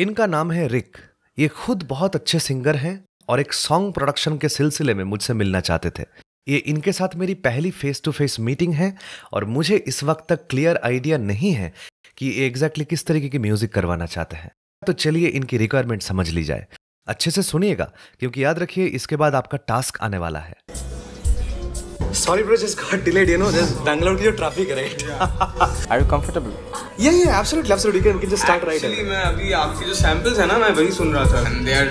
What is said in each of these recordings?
इनका नाम है रिक। ये खुद बहुत अच्छे सिंगर हैं और एक सॉन्ग प्रोडक्शन के सिलसिले में मुझसे मिलना चाहते थे। ये इनके साथ मेरी पहली फेस टू फेस मीटिंग है और मुझे इस वक्त तक क्लियर आइडिया नहीं है कि ये एग्जैक्टली किस तरीके की म्यूज़िक करवाना चाहते हैं। तो चलिए इनकी रिक्वायरमेंट समझ ली जाए। अच्छे से सुनिएगा, क्योंकि याद रखिए इसके बाद आपका टास्क आने वाला है। Sorry, bro, just got delayed. You know, just Bangalore to traffic, right? Are you comfortable? yeah, yeah, absolutely, absolutely. You can, we can just start right Actually. मैं अभी आपकी जो samples है ना मैं वही सुन रहा था and they are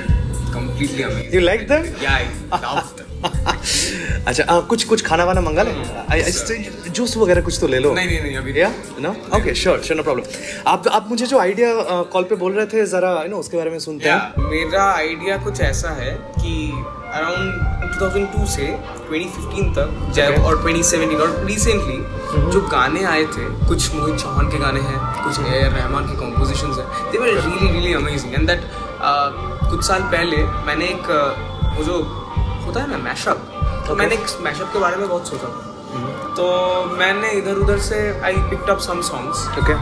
completely amazing. You like them? Yeah, I love them. अच्छा आ, कुछ कुछ खाना वाना मंगा ले? जूस वगैरह कुछ तो ले लो। नहीं नहीं नहीं अभी या no okay sure sure no problem आप आप मुझे जो आइडिया कॉल पे बोल रहे थे जरा यू नो उसके बारे में सुनते Yeah, हैं मेरा आइडिया कुछ ऐसा है कि अराउंड 2002 से 2015 तक जब और 2017 और रिसेंटली जो गाने आए थे कुछ मोहित चौहान के गाने हैं कुछ ए आर रहमान के कॉम्पोजिशंस हैं they were really really amazing and that कुछ साल पहले मैंने एक uh, वो जो होता है ना मैशअप तो मैंने मैशअप के बारे में बहुत सोचा तो मैंने इधर उधर से I picked up some songs okay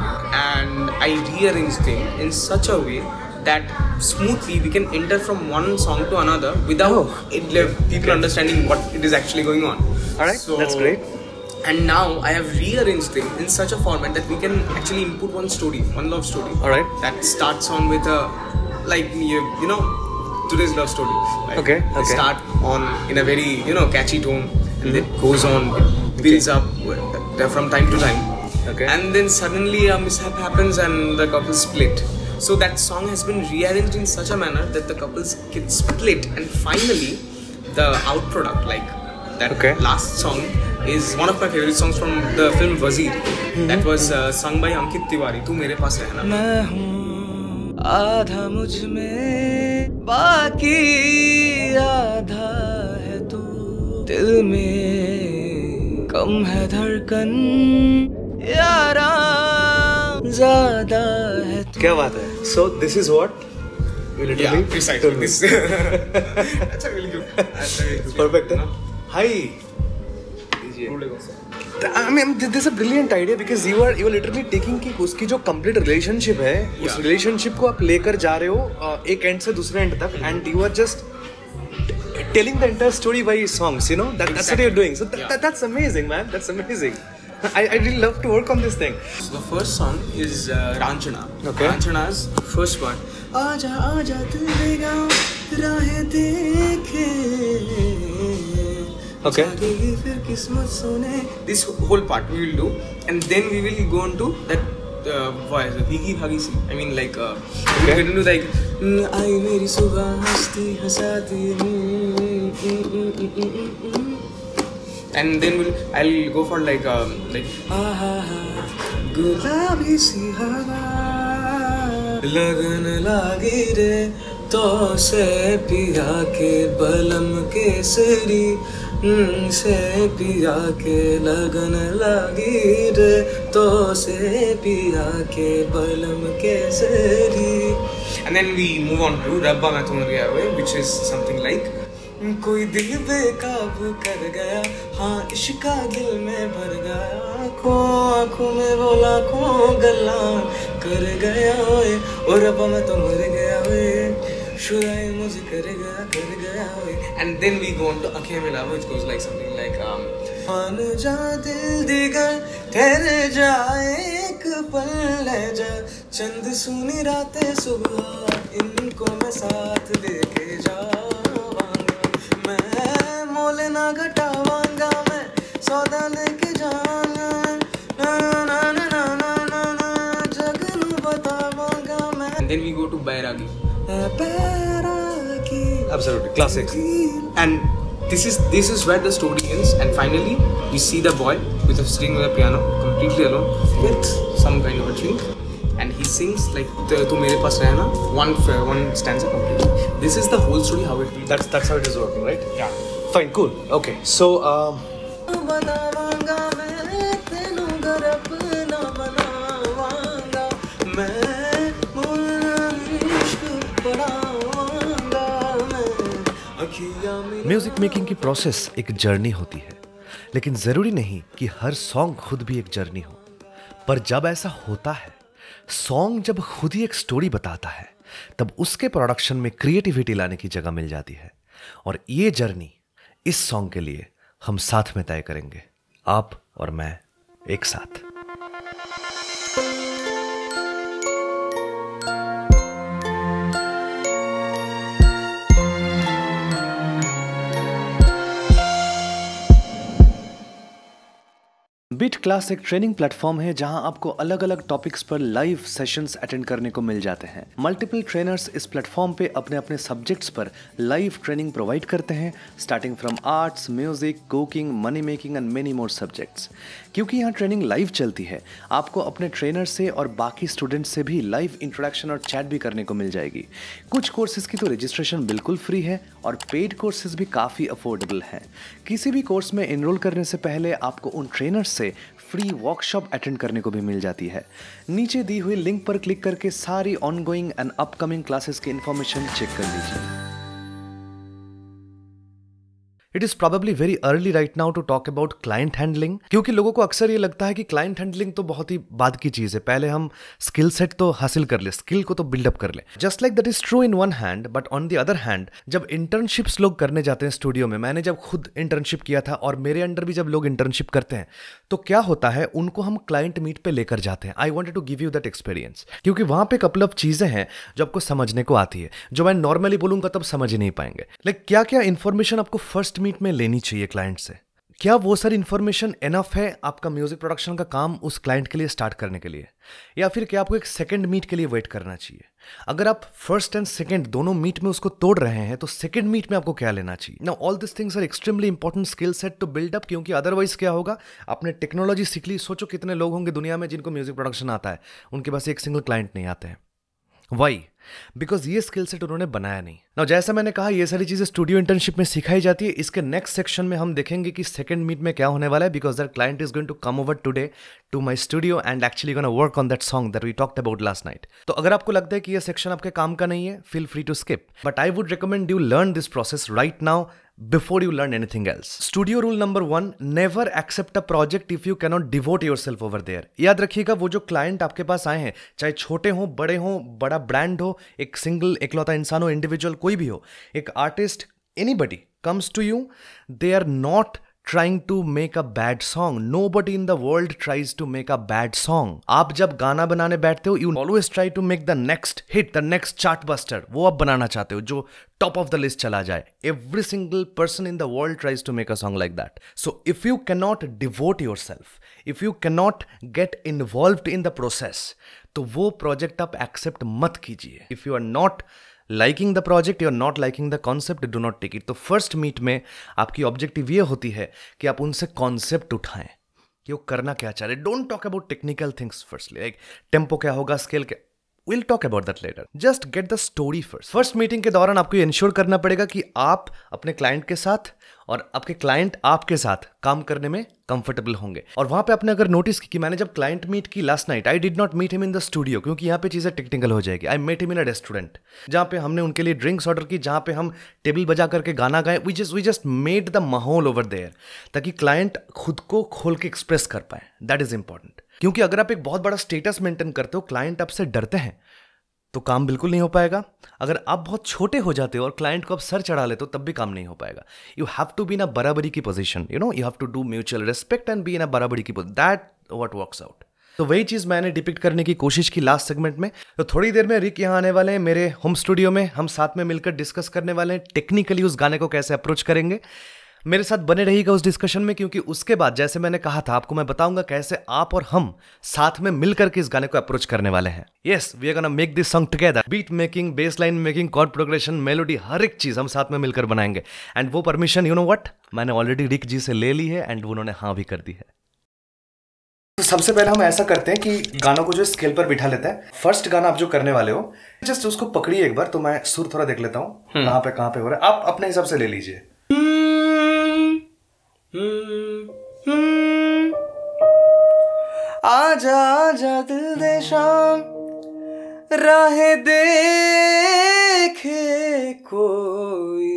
in such a way that smoothly we can enter from one song to another without Oh. it, like, people understanding what it is actually going on. Alright, that's great. And now I have rearranged them in such a format that we can actually input one story, one love story. Alright. That starts on with a like you, you know today's love story. Okay, okay. Start on in a very you know catchy tone, and mm-hmm. mm. it goes on, it builds okay. up uh, from time to time. Okay. And then suddenly a mishap happens and the couple split. So that song has been rearranged in such a manner that the couples get split, and finally the out product like that okay. last song is one of my favorite songs from the film Wazir mm-hmm. that was uh, sung by Ankit Tiwari. Tu mere paas rehna. आधा मुझमें बाकी आधा है तू। दिल में कम है धड़कन यारा ज़्यादा है तू। क्या बात है? So this is what Yeah, precisely. Perfect. Hi. I mean, this is a brilliant idea because you are you are literally taking कि उसकी जो complete relationship है उस relationship को आप लेकर जा रहे हो uh, एक end से दूसरे end तक and you are just telling the entire story by songs you know that, exactly. that's what you're doing so that, Yeah. that, that's amazing man that's amazing I, I really love to work on this thing So the first song is uh, Ranchana. Okay. Ranchana's first part. आजा आजा दिल देगा राहें देखे Okay. this whole part we will do and then we will go on to that uh, voice भागी सी I mean like uh, we Okay. will get into like "Mm, आई मेरी सुबह हंसती हंसाती mm, mm, mm, mm, mm, mm, mm." and then we'll I'll go for like um like ah गुलाबी सी हवा लगन लागी रे तो से पिया के बलम केसरी हम्म, से पिया के लगन लागी रे तो से पिया के बलम Kesari and then we move on to रब्बा मैं तुम गया हुए which is something like, कोई दिल बेकाबू कर गया हाँ इश्का दिल में भर गया, आँखों आँखों में वो लाखों गल्ला कर गया ओए। और अब मैं तो गया should I मुझे कर गया कर गया and then we go on to आँखें मिलाओ which goes like something like um मान जा दिल दिगर, ठहर जा एक पल ले जा। चंद सुनी रातें सुबह, इनको मैं साथ लेके जावांगा मैं मोल ना घटावांगा मैं सौदा लेके जाना ना ना ना ना ना ना जग बतावांगा मैं। Then we go to Bairagi absolutely classic. And this is this is where the story ends. And finally we see the boy with a string with a piano completely alone with some kind of a drink. And he sings like the tu mere paas rehna one one stanza completely. This is the whole story how it that's that's how it is working right? Yeah. Fine cool. Okay so um, music making की process एक journey होती है। लेकिन ज़रूरी नहीं कि हर song खुद भी एक जर्नी हो। पर जब ऐसा होता है सॉन्ग जब खुद ही एक स्टोरी बताता है, तब उसके प्रोडक्शन में क्रिएटिविटी लाने की जगह मिल जाती है। और ये जर्नी इस सॉन्ग के लिए हम साथ में तय करेंगे। आप और मैं एक साथ। बिट क्लास एक ट्रेनिंग प्लेटफॉर्म है जहाँ आपको अलग अलग टॉपिक्स पर लाइव सेशंस अटेंड करने को मिल जाते हैं। मल्टीपल ट्रेनर्स इस प्लेटफॉर्म पे अपने अपने सब्जेक्ट्स पर लाइव ट्रेनिंग प्रोवाइड करते हैं starting from arts music cooking money making and many more subjects क्योंकि यहाँ ट्रेनिंग लाइव चलती है, आपको अपने ट्रेनर से और बाकी स्टूडेंट्स से भी लाइव इंट्रोडक्शन और चैट भी करने को मिल जाएगी। कुछ कोर्सेज की तो रजिस्ट्रेशन बिल्कुल फ्री है और पेड कोर्सेज भी काफ़ी अफोर्डेबल हैं। किसी भी कोर्स में इनरोल करने से पहले आपको उन ट्रेनर्स से फ्री वर्कशॉप अटेंड करने को भी मिल जाती है। नीचे दी हुई लिंक पर क्लिक करके सारी ऑनगोइंग एंड अपकमिंग क्लासेस की इन्फॉर्मेशन चेक कर लीजिए। It is probably very early right now to talk about client handling क्योंकि लोगों को अक्सर ये लगता है कि क्लाइंट हैंडलिंग तो बहुत ही बाद की चीज़ है। पहले हम स्किल सेट तो हासिल कर ले स्किल को तो बिल्डअप कर ले। Just like that is true in one hand but on the other hand जब इंटर्नशिप्स लोग करने जाते हैं स्टूडियो में, मैंने जब खुद इंटर्नशिप किया था और मेरे अंडर भी जब लोग इंटर्नशिप करते हैं तो क्या होता है, उनको हम क्लाइंट मीट पे लेकर जाते हैं। I wanted to give you that experience क्योंकि वहाँ पे कपल ऑफ़ चीज़ें हैं जो आपको समझने को आती है, जो मैं नॉर्मली बोलूँगा तब समझ नहीं पाएँगे। लाइक क्या क्या इन्फॉर्मेशन आपको फ़र्स्ट मीट में लेनी चाहिए क्लाइंट से। क्या वो सारी इन्फॉर्मेशन एनफ है आपका म्यूज़िक प्रोडक्शन का काम उस क्लाइंट के लिए स्टार्ट करने के लिए? या फिर क्या आपको एक सेकंड मीट के लिए वेट करना चाहिए? अगर आप फ़र्स्ट एंड सेकंड दोनों मीट में उसको तोड़ रहे हैं तो सेकंड मीट में आपको क्या लेना चाहिए? ना all this things are extremely important skill set to build up क्योंकि अदरवाइज़ क्या होगा? आपने टेक्नोलॉजी सीख ली, सोचो कितने लोग होंगे दुनिया में जिनको म्यूज़िक प्रोडक्शन आता है। उनके पास एक सिंगल क्लाइंट नहीं आते हैं। वाई बिकॉज़ ये स्किल सेट उन्होंने बनाया नहीं। ना जैसा मैंने कहा, ये सारी चीज़ें स्टूडियो इंटर्नशिप में सिखाई जाती है। इसके नेक्स्ट सेक्शन में हम देखेंगे कि सेकंड मीट में क्या होने वाला है because the client is going to come over today to my studio and actually gonna work on that song that we talked about last night तो अगर आपको लगता है कि ये सेक्शन आपके काम का नहीं है feel free to skip but I would recommend you learn this process right now before you learn anything else. Studio rule number one never accept a project if you cannot devote yourself over there. याद रखिएगा वो जो client आपके पास आए हैं चाहे छोटे हों बड़े हों बड़ा ब्रांड हो एक सिंगल एकलौता इंसान हो इंडिविजुअल कोई भी हो एक artist anybody comes to you they are not trying to make a bad song nobody in the world tries to make a bad song आप जब गाना बनाने बैठते हो you always try to make the next hit the next chart buster वो आप बनाना चाहते हो, जो टॉप ऑफ़ द लिस्ट चला जाए. Every single person in the world tries to make a song like that so if you cannot devote yourself if you cannot get involve in the process तो वो project आप accept मत कीजिए. If you are not liking the project या not liking the concept do not take it तो first meet में आपकी objective ये होती है कि आप उनसे कॉन्सेप्ट उठाएँ कि वो करना क्या चाह रहे don't talk about technical things firstly like tempo क्या होगा स्केल क्या? Will talk about that later just get the story first first meeting के दौरान आपको इंश्योर करना पड़ेगा कि आप अपने क्लाइंट के साथ और आपके क्लाइंट आपके साथ काम करने में कंफर्टेबल होंगे। और वहाँ पे आपने अगर नोटिस की कि मैंने जब क्लाइंट मीट की last night I did not meet him in the studio क्योंकि यहाँ पे चीज़ें टेक्निकल हो जाएगी। I met him in a restaurant जहाँ पे हमने उनके लिए ड्रिंक्स ऑर्डर की, जहाँ पे हम टेबल बजा करके गाना गाए। We just we just made the माहौल ओवर देयर ताकि क्लाइंट खुद को खोल के एक्सप्रेस कर पाए। दैट इज़ इंपॉर्टेंट क्योंकि अगर आप एक बहुत बड़ा स्टेटस मेंटेन करते हो क्लाइंट आपसे डरते हैं तो काम बिल्कुल नहीं हो पाएगा। अगर आप बहुत छोटे हो जाते हो और क्लाइंट को आप सर चढ़ा लेते हो, तब भी काम नहीं हो पाएगा। You have to be a बराबरी की position you know you have to do mutual respect and be in a बराबरी की दैट वॉट वर्क्स आउट तो वही चीज़ मैंने डिपिक्ट करने की कोशिश की लास्ट सेगमेंट में। तो थोड़ी देर में रिक यहाँ आने वाले हैं, मेरे होम स्टूडियो में हम साथ में मिलकर डिस्कस करने वाले हैं टेक्निकली उस गाने को कैसे अप्रोच करेंगे। मेरे साथ बने रहिएगा उस डिस्कशन में क्योंकि उसके बाद जैसे मैंने कहा था आपको मैं बताऊँगा कैसे आप और हम साथ में मिलकर के इस गाने को अप्रोच करने वाले हैं। Yes we are gonna make this song together beat making bass line making chord progression melody हर एक चीज़ हम साथ में मिलकर बनाएँगे। एंड वो परमिशन यू नो वट मैंने ऑलरेडी रिक जी से ले ली है एंड उन्होंने हाँ भी कर दी है। तो सबसे पहले हम ऐसा करते हैं कि गानों को जो स्केल पर बिठा लेते हैं। फ़र्स्ट गाना आप जो करने वाले हो जस्ट उसको पकड़िए एक बार तो मैं सुर थोड़ा देख लेता हूँ। कहाँ पे कहाँ पे हो रहा है। आप अपने हिसाब से ले लीजिए। आजा आजा दिल दे शाम राहे देखे कोई।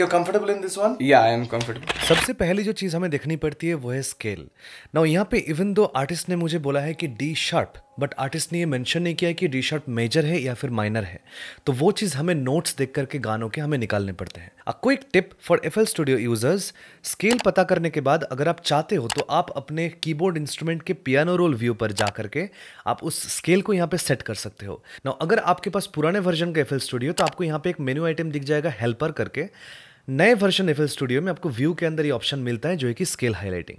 You comfortable in this one या आई एम कंफर्टेबल सबसे पहली जो चीज़ हमें देखनी पड़ती है वो है स्केल नाउ यहाँ पे इवन दो आर्टिस्ट ने मुझे बोला है कि डी शार्प बट आर्टिस्ट ने ये मेंशन नहीं किया कि डी शार्प मेजर है या फिर माइनर है। तो वो चीज़ हमें नोट्स देख करके गानों के हमें निकालने पड़ते हैं। A quick tip for F L studio users scale पता करने के बाद अगर आप चाहते हो तो आप अपने कीबोर्ड इंस्ट्रूमेंट के पियानो रोल व्यू पर जा करके आप उस स्केल को यहाँ पे सेट कर सकते हो। ना अगर आपके पास पुराने वर्जन का एफ़ एल स्टूडियो तो आपको यहाँ पे एक मेन्यू आइटम दिख जाएगा हेल्पर करके। नए वर्जन एफ़ एल स्टूडियो में आपको व्यू के अंदर ये ऑप्शन मिलता है जो है कि स्केल हाईलाइटिंग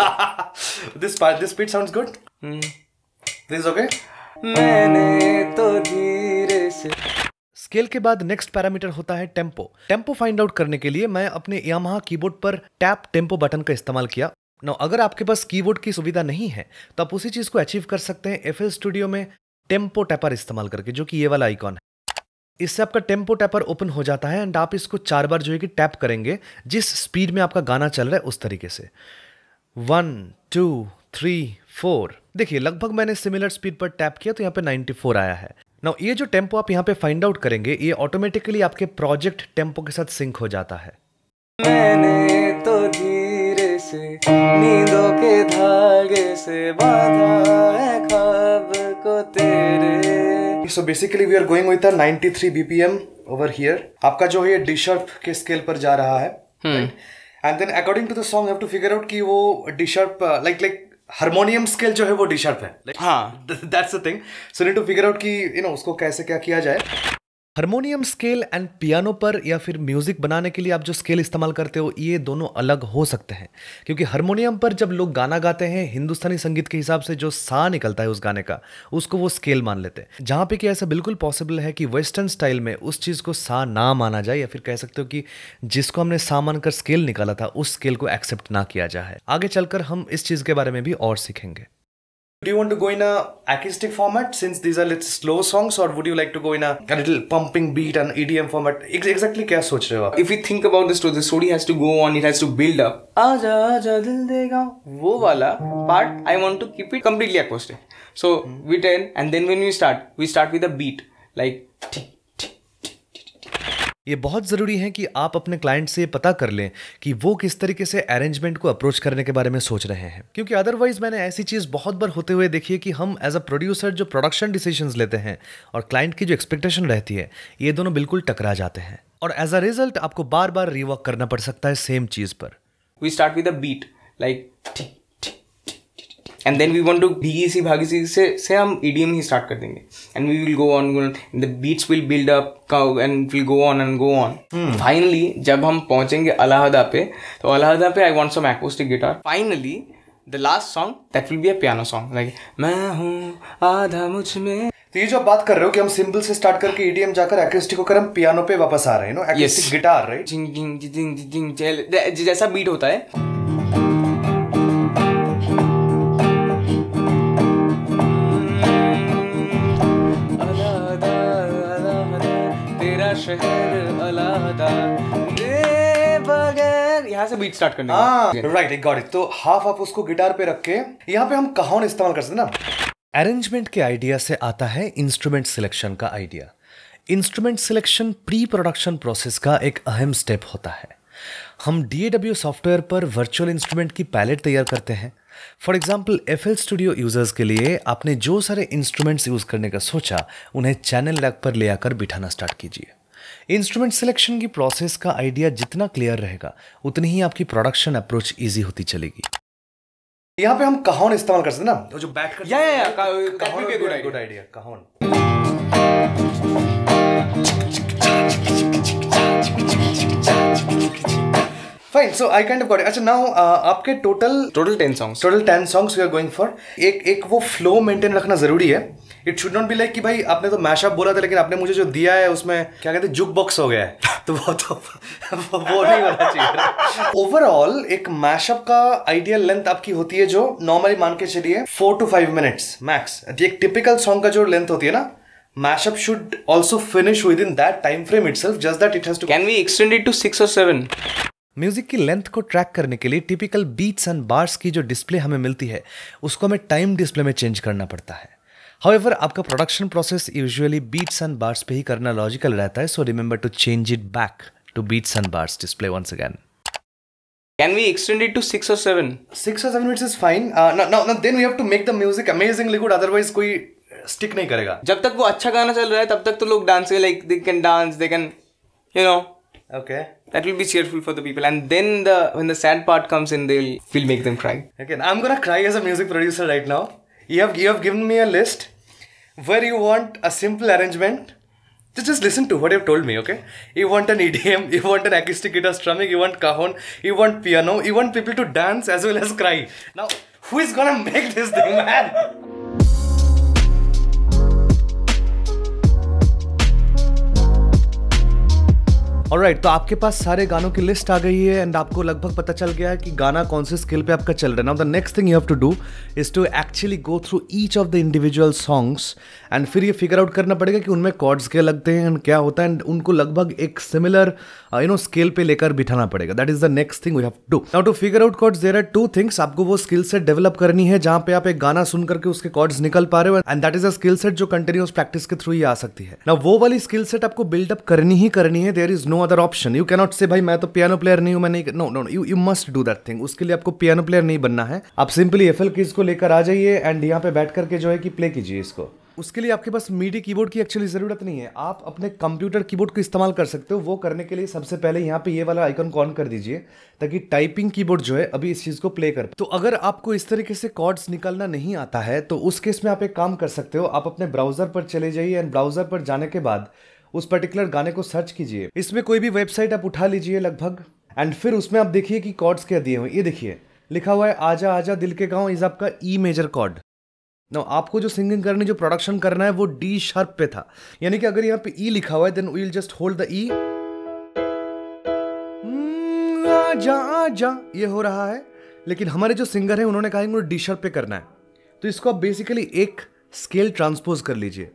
स्केल के बाद नेक्स्ट पैरामीटर होता है टेंपो टेंपो फाइंड आउट करने के लिए मैं अपने यामाहा कीबोर्ड पर टैप टेंपो बटन का इस्तेमाल किया। नो अगर आपके पास कीबोर्ड की सुविधा नहीं है तो आप उसी चीज़ को अचीव कर सकते हैं एफ़ स्टूडियो में टेंपो टैपर इस्तेमाल करके, जो कि ये वाला आइकॉन है। इससे आपका टेंपो टैपर ओपन हो जाता है एंड आप इसको चार बार जो है कि टैप करेंगे, जिस स्पीड में आपका गाना चल रहा है उस तरीके से। वन टू थ्री फोर देखिए, लगभग मैंने सिमिलर स्पीड पर टैप किया तो यहाँ पे 94 आया है। ना ये जो टेंपो आप यहाँ पे फाइंड आउट करेंगे, ये ऑटोमेटिकली आपके प्रोजेक्ट टेंपो के साथ सिंक हो जाता है। मैंने से नींदों के धागे से बांधा है ख्वाब को तेरे। So basically we are going with 93 BPM over here आपका जो है ये डी शार्प के स्केल पर जा रहा है and then according to the song have to figure out कि वो D sharp like like harmonium scale जो है वो डी शार्प है। हाँ that's the thing so need to figure out कि यू नो उसको कैसे क्या किया जाए। हारमोनियम, स्केल एंड पियानो पर या फिर म्यूज़िक बनाने के लिए आप जो स्केल इस्तेमाल करते हो, ये दोनों अलग हो सकते हैं। क्योंकि हारमोनियम पर जब लोग गाना गाते हैं, हिंदुस्तानी संगीत के हिसाब से जो सा निकलता है उस गाने का, उसको वो स्केल मान लेते हैं। जहाँ पे कि ऐसा बिल्कुल पॉसिबल है कि वेस्टर्न स्टाइल में उस चीज़ को सा ना माना जाए या फिर कह सकते हो कि जिसको हमने सा मानकर स्केल निकाला था, उस स्केल को एक्सेप्ट ना किया जाए। आगे चलकर हम इस चीज़ के बारे में भी और सीखेंगे। Do you want to go in a acoustic format since these are little slow songs, or would you like to go in a, a little pumping beat and EDM format? Ex- exactly क्या सोच रहे हो If we think about the story, the story has to go on, it has to build up. आजा आजा दिल देगा वो वाला part I want to keep it completely acoustic. So we turn and then when we start, we start with a beat like tick, ये बहुत ज़रूरी है कि आप अपने क्लाइंट से पता कर लें कि वो किस तरीके से अरेंजमेंट को अप्रोच करने के बारे में सोच रहे हैं। क्योंकि अदरवाइज़ मैंने ऐसी चीज़ बहुत बार होते हुए देखी है कि हम एज अ प्रोड्यूसर जो प्रोडक्शन डिसीज़न लेते हैं और क्लाइंट की जो एक्सपेक्टेशन रहती है, ये दोनों बिल्कुल टकरा जाते हैं। और एज अ रिज़ल्ट आपको बार बार रिवर्क करना पड़ सकता है सेम चीज़ पर। We start with a beat and then we want to भीगी सी भागी सी से, से हम ई डी एम ही स्टार्ट कर देंगे. And we will go on the beats will build up and will go on and go on finally जब हम पहुँचेंगे अलाहदा पे तो अलाहदा पे I want some acoustic guitar finally the last song that will be a piano song like मैं हूँ आधा मुझमें. तो ये जो बात कर रहे हो कि हम सिंपल से स्टार्ट करके ईडीएम जाकर एक्स्टिक होकर हम पियानो पे वापस आ रहे हैं नो एक्स्टिक गिटार राइट जैसा बीट होता है। शहर अलाहदा दे बगैर। यहाँ से बीट स्टार्ट करने। राइट गॉट इट तो हाफ़ आप उसको गिटार पे रख के यहाँ पे हम कहोन इस्तेमाल कर सकते ना? अरेंजमेंट के आइडिया से आता है इंस्ट्रूमेंट सिलेक्शन का idea instrument selection pre production process का एक अहम स्टेप होता है। हम डी सॉफ्टवेयर पर वर्चुअल इंस्ट्रूमेंट की पैलेट तैयार करते हैं। For example F L studio users के लिए आपने जो सारे इंस्ट्रूमेंट्स यूज़ करने का सोचा उन्हें चैनल लैग पर ले आकर बिठाना स्टार्ट कीजिए। इंस्ट्रूमेंट सिलेक्शन की प्रोसेस का आइडिया जितना क्लियर रहेगा उतनी ही आपकी प्रोडक्शन अप्रोच ईजी होती चलेगी। यहाँ पे हम कहोन इस्तेमाल कर सकते हैं ना? जो बैठ कर या या या का-. Good idea कहोन fine so I kind of got अच्छा नाउ आपके total total ten songs total ten songs we are going for एक एक वो फ्लो मेंटेन रखना ज़रूरी है। It should not be like कि भाई आपने तो मैशअप बोला था लेकिन आपने मुझे जो दिया है उसमें क्या कहते हैं जुक बॉक्स हो गया है। तो वो तो वो वो नहीं होना चाहिए ओवरऑल एक मैशअप का आइडियल लेंथ आपकी होती है जो नॉर्मली मान के चलिए four two five minutes max एक टिपिकल सॉन्ग का जो लेंथ होती है ना mashup should also finish within that time frame itself just that it has to Can we extend it to six or seven? Music की length को track करने के लिए टिपिकल बीट्स एंड बार्स की जो डिस्प्ले हमें मिलती है उसको हमें टाइम डिस्प्ले में चेंज करना पड़ता है। हाउएवर आपका production process usually beats and bars पे ही करना लॉजिकल रहता है so remember to change it back to beats and bars display once again Can we extend it to six or seven? Six और seven minutes is fine now then we have to make the music amazingly good otherwise कोई stick नहीं करेगा जब तक वो अच्छा गाना चल रहा है तब तक तो लोग dance like they can dance they can you know okay that will be cheerful for the people and then the when the sad part comes in they'll will make them cry Okay, I'm gonna cry as a music producer right now. You have you have given me a list where you want a simple arrangement. Just, listen to what you've told me, okay? You want an EDM, you want an acoustic guitar strumming, you want cajon, you want piano, you want people to dance as well as cry. Now, who is gonna make this thing, man? Alright तो आपके पास सारे गानों की list आ गई है and आपको लगभग पता चल गया है कि गाना कौन से स्किल पे आपका चल रहा है। Now the next thing you have to do is to actually go through each of the individual songs and फिर ये फिगर आउट करना पड़ेगा कि उनमें कॉर्ड्स क्या लगते हैं एंड क्या होता है एंड उनको लगभग एक सिमिलर यू नो स्केल पे लेकर बिठाना पड़ेगा। That is the next thing we have to now to figure out chords there are two things आपको वो स्किल सेट डेवलप करनी है जहाँ पे आप एक गाना सुन करके उसके कॉर्ड्स निकल पा रहे हो and that is a skill set जो कंटिन्यूस प्रैक्टिस के थ्रू ही आ सकती है। ना वो वाली स्किल सेट आपको बिल्डअप करनी ही करनी है there is no other option you cannot say भाई, मैं तो पियानो प्लेयर नहीं हूँ, मैं नहीं no no you you must do that thing उसके लिए आपको पियानो प्लेयर नहीं बनना है। आप सिंपली एफ़ एल को लेकर आ जाइए एंड यहाँ पे बैठ करके जो है कि प्ले कीजिए इसको। उसके लिए आपके पास मीडी कीबोर्ड की एक्चुअली ज़रूरत नहीं है। आप अपने कंप्यूटर कीबोर्ड को इस्तेमाल कर सकते हो। वो करने के लिए सबसे पहले यहाँ पे ये वाला आइकन ऑन कर दीजिए, ताकि टाइपिंग कीबोर्ड जो है अभी इस चीज़ को प्ले कर तो अगर आपको इस तरीके से कॉर्ड्स निकालना नहीं आता है तो उस केस में आप एक काम कर सकते हो। आप अपने ब्राउज़र पर चले जाइए एंड ब्राउज़र पर जाने के बाद उस पर्टिकुलर गाने को सर्च कीजिए। इसमें कोई भी वेबसाइट आप उठा लीजिए लगभग एंड फिर उसमें आप देखिए कि कॉर्ड्स क्या दिए हुए ये देखिए, लिखा हुआ है, आजा आजा दिल के गाँव इज़ आपका ई मेजर कॉर्ड नो आपको जो सिंगिंग करनी, जो प्रोडक्शन करना है, वो डी शार्प पे था। यानी कि अगर यहाँ पे ई लिखा हुआ है then we'll just hold the E आजा आजा, ये हो रहा है। लेकिन हमारे जो सिंगर हैं, उन्होंने कहा है डी शार्प पे करना है। तो इसको आप बेसिकली एक स्केल ट्रांसपोज कर लीजिए।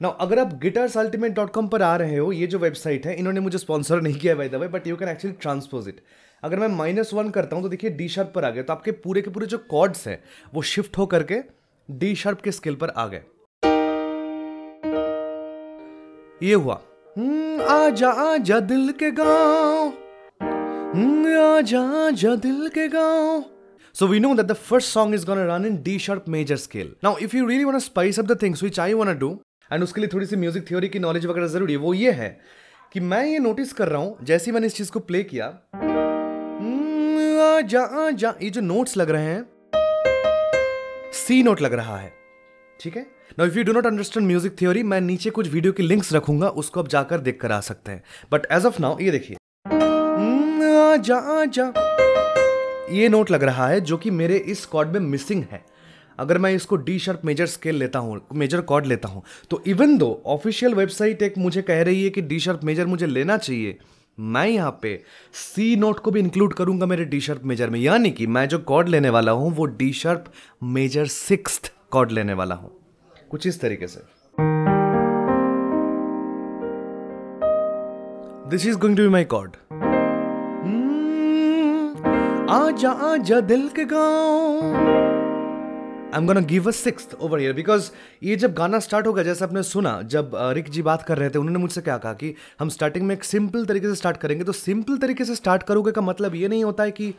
ना अगर आप गिटार्स अल्टीमेट डॉट कॉम पर आ रहे हो, ये जो वेबसाइट है, इन्होंने मुझे स्पॉन्सर नहीं किया by the way but you can actually transpose it अगर मैं माइनस वन करता हूँ तो देखिए डी शार्प पर आ गया। तो आपके पूरे के पूरे जो कॉर्ड्स हैं, वो शिफ्ट हो करके डी शार्प के स्केल पर आ गए। ये हुआ। हम्म, आजा आजा दिल के गाँव। हम्म, आजा आजा दिल के गाँव। So we know that the first song is gonna run in D sharp major scale. Now, if you really wanna spice up the things which I wanna do, and उसके लिए थोड़ी सी म्यूज़िक थ्योरी की knowledge वगैरह ज़रूरी है वो ये है कि मैं ये नोटिस कर रहा हूँ जैसे ही मैंने इस चीज़ को प्ले किया हम्म, आजा आजा ये जो नोट्स लग रहे हैं सी नोट लग रहा है। ठीक है? Now if you do not understand music theory मैं नीचे कुछ वीडियो की लिंक्स रखूँगा, उसको आप जाकर देख कर आ सकते हैं। बट एज ऑफ़ नाउ ये देखिए। आजा ये नोट लग रहा है, जो कि मेरे इस कॉर्ड में मिसिंग है। अगर मैं इसको डी शार्प मेजर स्केल लेता हूँ मेजर कॉर्ड लेता हूँ तो इवन दो ऑफिशियल वेबसाइट एक मुझे कह रही है कि डी शार्प मेजर मुझे लेना चाहिए मैं यहाँ पे सी नोट को भी इंक्लूड करूँगा मेरे डी शर्प मेजर में। यानी कि मैं जो कॉर्ड लेने वाला हूँ, वो D sharp major six chord लेने वाला हूँ। कुछ इस तरीके से। This is going to be my chord आजा आजा दिल के गाँव। I am gonna give a six over here because ये जब गाना स्टार्ट होगा जैसे आपने सुना, जब रिक जी बात कर रहे थे, उन्होंने मुझसे क्या कहा कि हम स्टार्टिंग में एक सिंपल तरीके से स्टार्ट करेंगे तो सिंपल तरीके से स्टार्ट करोगे का मतलब ये नहीं होता है कि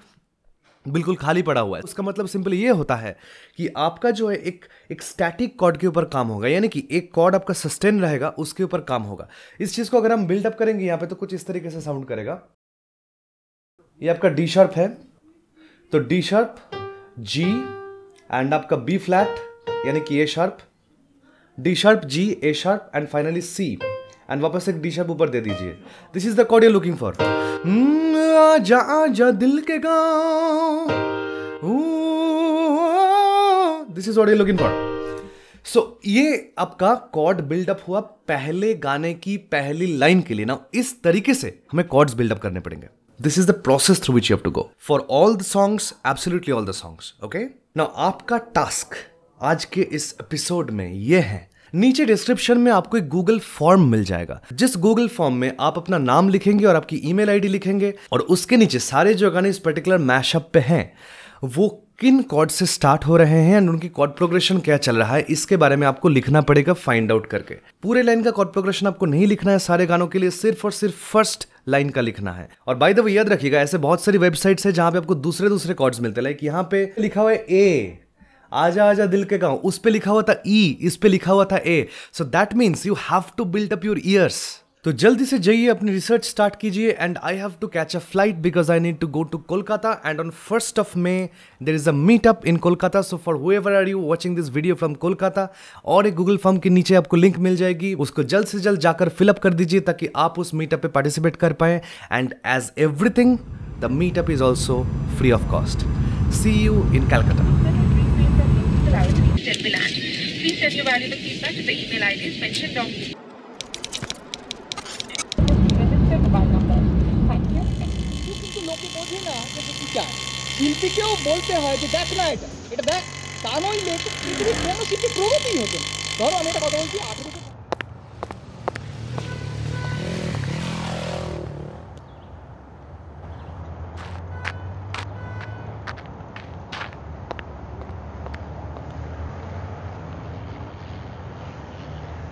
बिल्कुल खाली पड़ा हुआ है। उसका मतलब सिंपल ये होता है कि आपका जो है एक एक स्टैटिक कॉर्ड के ऊपर काम होगा, यानी कि एक कॉर्ड आपका सस्टेन रहेगा, उसके ऊपर काम होगा। इस चीज़ को अगर हम बिल्डअप करेंगे यहाँ पे तो कुछ इस तरीके से साउंड करेगा। ये आपका डी शार्प है तो डी शार्प जी एंड आपका बी फ्लैट यानी कि A sharp D sharp G A sharp and finally C and वापस एक डी शार्प ऊपर दे दीजिए। This is the chord you looking for आजा आजा दिल के this is what you looking for so ये आपका कॉर्ड बिल्डअप हुआ पहले गाने की पहली लाइन के लिए. ना इस तरीके से हमें कॉर्ड्स बिल्डअप करने पड़ेंगे। This is the process through which you have to go for all the songs absolutely all the songs okay now आपका टास्क आज के इस एपिसोड में ये है। नीचे डिस्क्रिप्शन में आपको एक गूगल फॉर्म मिल जाएगा। जिस गूगल फॉर्म में आप अपना नाम लिखेंगे और आपकी ईमेल आईडी लिखेंगे और उसके नीचे सारे जो गाने इस पर्टिकुलर मैशअप पे हैं, वो किन कॉर्ड से स्टार्ट हो रहे हैं एंड उनकी कॉर्ड प्रोग्रेशन क्या चल रहा है, इसके बारे में आपको लिखना पड़ेगा फाइंड आउट करके। पूरे लाइन का कॉर्ड प्रोग्रेशन आपको नहीं लिखना है सारे गानों के लिए, सिर्फ़ और सिर्फ़ फ़र्स्ट लाइन का लिखना है। और बाय द वे याद रखिएगा, ऐसे बहुत सारी वेबसाइट्स है जहाँ पे आपको दूसरे दूसरे कॉर्ड्स मिलते हैं। लाइक यहाँ पे लिखा हुआ है ए आजा आजा दिल के गाँव, उस पे लिखा हुआ था ई इस पे लिखा हुआ था A so that means you have to build up your ears तो जल्दी से जाइए, अपनी रिसर्च स्टार्ट कीजिए and I have to catch a flight because I need to go to Kolkata and on first of May there is a meet up in Kolkata so for whoever are you watching this video from Kolkata और एक Google form के नीचे आपको link मिल जाएगी। उसको जल्द से जल्द जाकर फिलअप कर दीजिए, ताकि आप उस मीटअप पे पार्टिसिपेट कर पाए। And as everything the meetup is also free of cost see you in Calcutta শিল্পীকেও বলতে হয় যে দেখ না এটা এটা দেখ তা নইলে তো পৃথিবীর কোনো শিল্পী প্রগতি হতো না ধরো আমি একটা কথা বলছি আঠেরোশো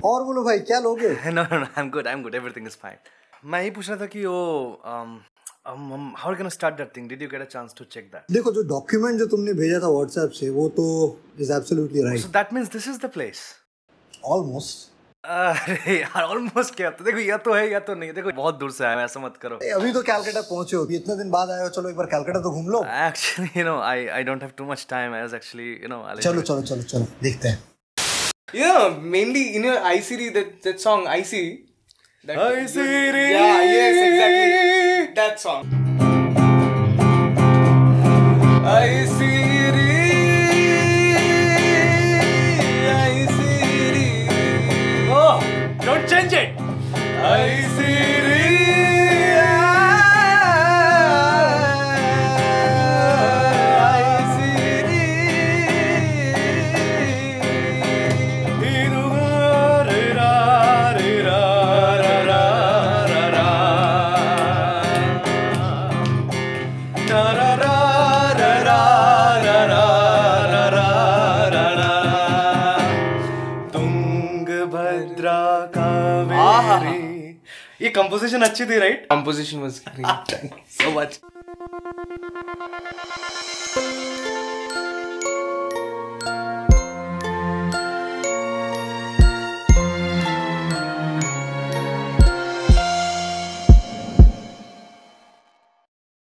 और बोलो भाई क्या लोगे no, no, no, I'm good. I'm good. Everything is fine. मैं ही पूछ रहा था कि वो um, um, um, how are you gonna start that thing? Did you get a chance to check that? देखो जो डॉक्यूमेंट जो तुमने भेजा था व्हाट्सएप से वो तो is absolutely So right that means this is the place. Almost अरे यार ऑलमोस्ट क्या तो देखो या तो है या तो नहीं देखो बहुत दूर से आया ऐसा मत करो अभी तो कैलकाटा पहुँचे हो इतने दिन बाद आए हो चलो एक बार कैलकाटा तो घूम लो actually you know I I don't have too much time I was actually you know चलो चलो चलो चलो देखते हैं You know, mainly in your I Siri, that, that song, I See. That, I Yeah, yes, exactly. That song. I composition अच्छी थी right composition was great so much